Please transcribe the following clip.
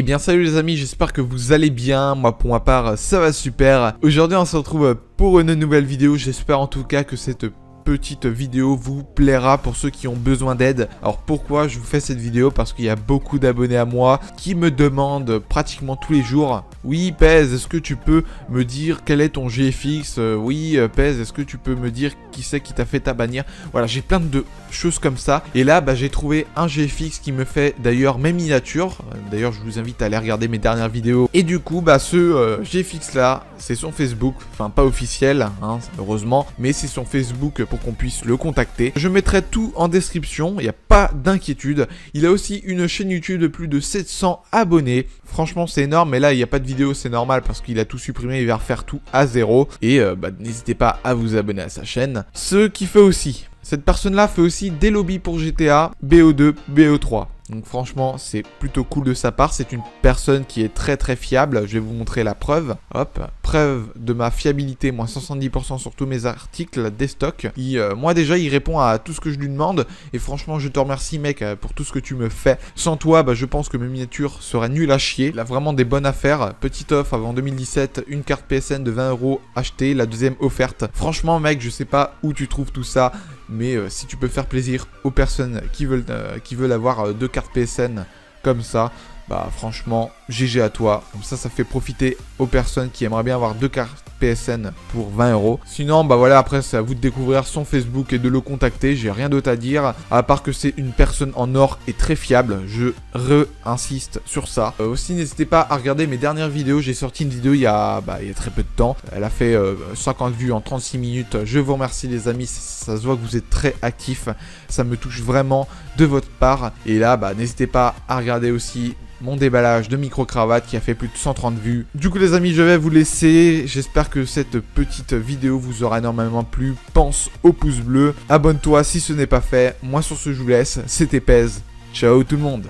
Eh bien salut les amis, j'espère que vous allez bien, moi pour ma part ça va super. Aujourd'hui on se retrouve pour une nouvelle vidéo, j'espère en tout cas que cette petite vidéo vous plaira pour ceux qui ont besoin d'aide. Alors pourquoi je vous fais cette vidéo? Parce qu'il y a beaucoup d'abonnés à moi qui me demandent pratiquement tous les jours oui, Pez, est-ce que tu peux me dire quel est ton GFX euh, Oui, euh, Pez, est-ce que tu peux me dire qui c'est qui t'a fait ta bannière? Voilà, j'ai plein de choses comme ça. Et là, bah, j'ai trouvé un GFX qui me fait d'ailleurs mes miniatures. D'ailleurs, je vous invite à aller regarder mes dernières vidéos. Et du coup, bah, ce euh, GFX là, c'est son Facebook. Enfin, pas officiel, hein, heureusement, mais c'est son Facebook pour qu'on puisse le contacter. Je mettrai tout en description, il n'y a pas d'inquiétude. Il a aussi une chaîne YouTube de plus de 700 abonnés. Franchement, c'est énorme, mais là, il n'y a pas de vidéo, c'est normal parce qu'il a tout supprimé, il va refaire tout à zéro. Et euh, bah, n'hésitez pas à vous abonner à sa chaîne. Ce qui fait aussi, cette personne-là fait aussi des lobbies pour GTA, BO2, BO3. Donc franchement, c'est plutôt cool de sa part. C'est une personne qui est très très fiable. Je vais vous montrer la preuve. Hop, preuve de ma fiabilité, moins 170% sur tous mes articles des stocks. Euh, moi déjà, il répond à tout ce que je lui demande. Et franchement, je te remercie mec euh, pour tout ce que tu me fais. Sans toi, bah, je pense que mes miniatures seraient nulles à chier. Il a vraiment des bonnes affaires. Petite offre avant 2017, une carte PSN de 20 euros achetée, la deuxième offerte. Franchement mec, je sais pas où tu trouves tout ça. Mais euh, si tu peux faire plaisir aux personnes qui veulent, qui veulent avoir deux cartes PSN comme ça, bah franchement, GG à toi. Comme ça, ça fait profiter aux personnes qui aimeraient bien avoir deux cartes PSN pour 20 euros. Sinon, bah voilà, après, c'est à vous de découvrir son Facebook et de le contacter. J'ai rien d'autre à dire, à part que c'est une personne en or et très fiable. Je re-insiste sur ça. Euh, aussi, n'hésitez pas à regarder mes dernières vidéos. J'ai sorti une vidéo il y, a, bah, il y a très peu de temps. Elle a fait 50 euh, vues en 36 minutes. Je vous remercie les amis. Ça, se voit que vous êtes très actifs. Ça me touche vraiment de votre part. Et là, bah, n'hésitez pas à regarder aussi mon déballage de micro-cravate qui a fait plus de 130 vues. Du coup les amis, je vais vous laisser. J'espère que cette petite vidéo vous aura énormément plu. Pense au pouce bleu. Abonne-toi si ce n'est pas fait. Moi sur ce, je vous laisse. C'était Pèse. Ciao tout le monde